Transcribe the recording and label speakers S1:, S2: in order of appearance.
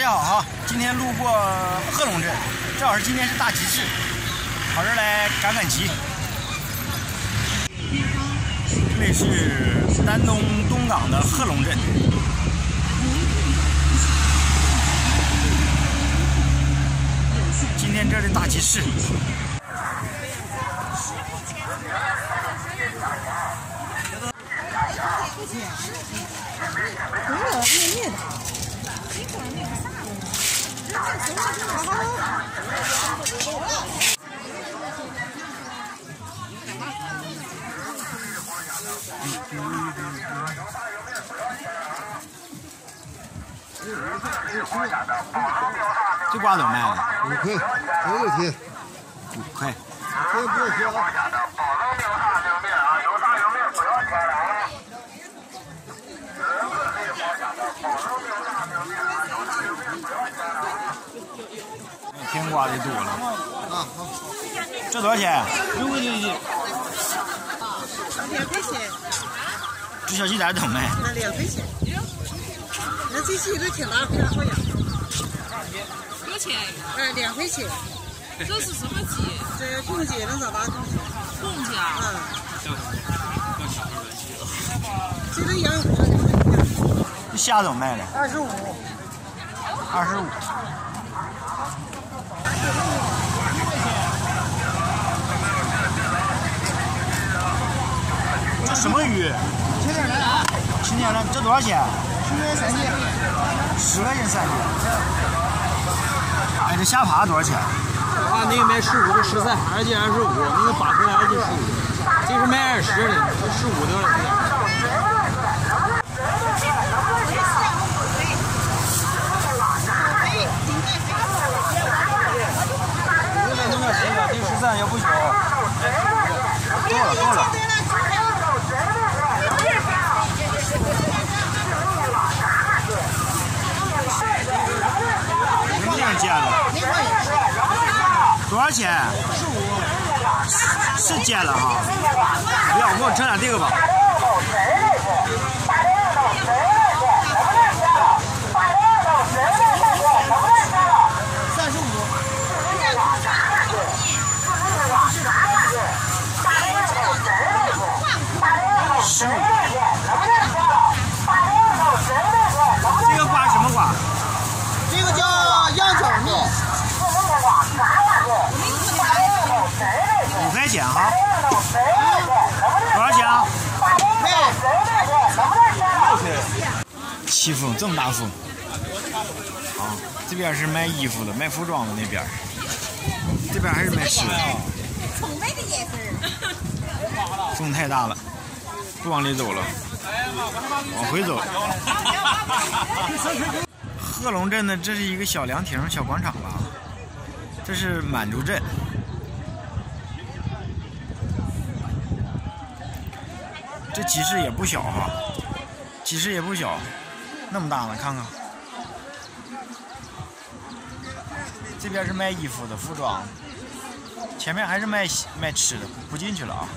S1: 大家好哈，今天路过贺龙镇，正好是今天是大集市，跑这来赶赶集。这里是山东东港的贺龙镇，今天这是大集市。这瓜怎么卖的？
S2: 五块，这个天，
S1: 五块。
S2: 这不是说
S1: 甜瓜的多了，
S2: 啊，好，
S1: 这多少钱？
S2: 六块钱一斤，
S3: 两块钱，
S1: 这小鸡仔怎么卖？
S3: 那两块钱。那这些都挺大块，好养。
S4: 多少钱？
S3: 哎，两块钱。
S4: 这是什么鸡？
S3: 这公鸡能长大公鸡。
S4: 公鸡啊？
S3: 啊。这个养活
S1: 这虾怎么卖的？
S3: 二十五，
S1: 二十五。这什么鱼？
S3: 青点来，
S1: 青天蓝，这多少钱？
S3: 十块钱三斤。
S1: 十块钱三斤。哎，这虾爬多少钱？
S5: 啊，那个卖十五，的十三，二斤二十五，那个八块二斤十五，这是卖二十的，这十五的。这个弄点十个，这十三也不小。
S1: 够了，够了。明镜煎的，多少钱？十五。是煎了哈。不要，我给我整点这个吧。
S3: 五
S1: 块钱哈。多少钱啊？起风，这么大风。啊，这边是卖衣服的，卖服装的那边。这边还是卖吃的。风太大了，不往里走了，往回走。贺龙镇的，这是一个小凉亭、小广场吧？这是满族镇。这集市也不小哈，集市也不小，那么大呢，看看。这边是卖衣服的、服装，前面还是卖卖吃的，不进去了啊。